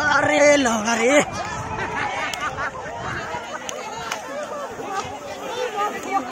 अरे लौड़ा अरे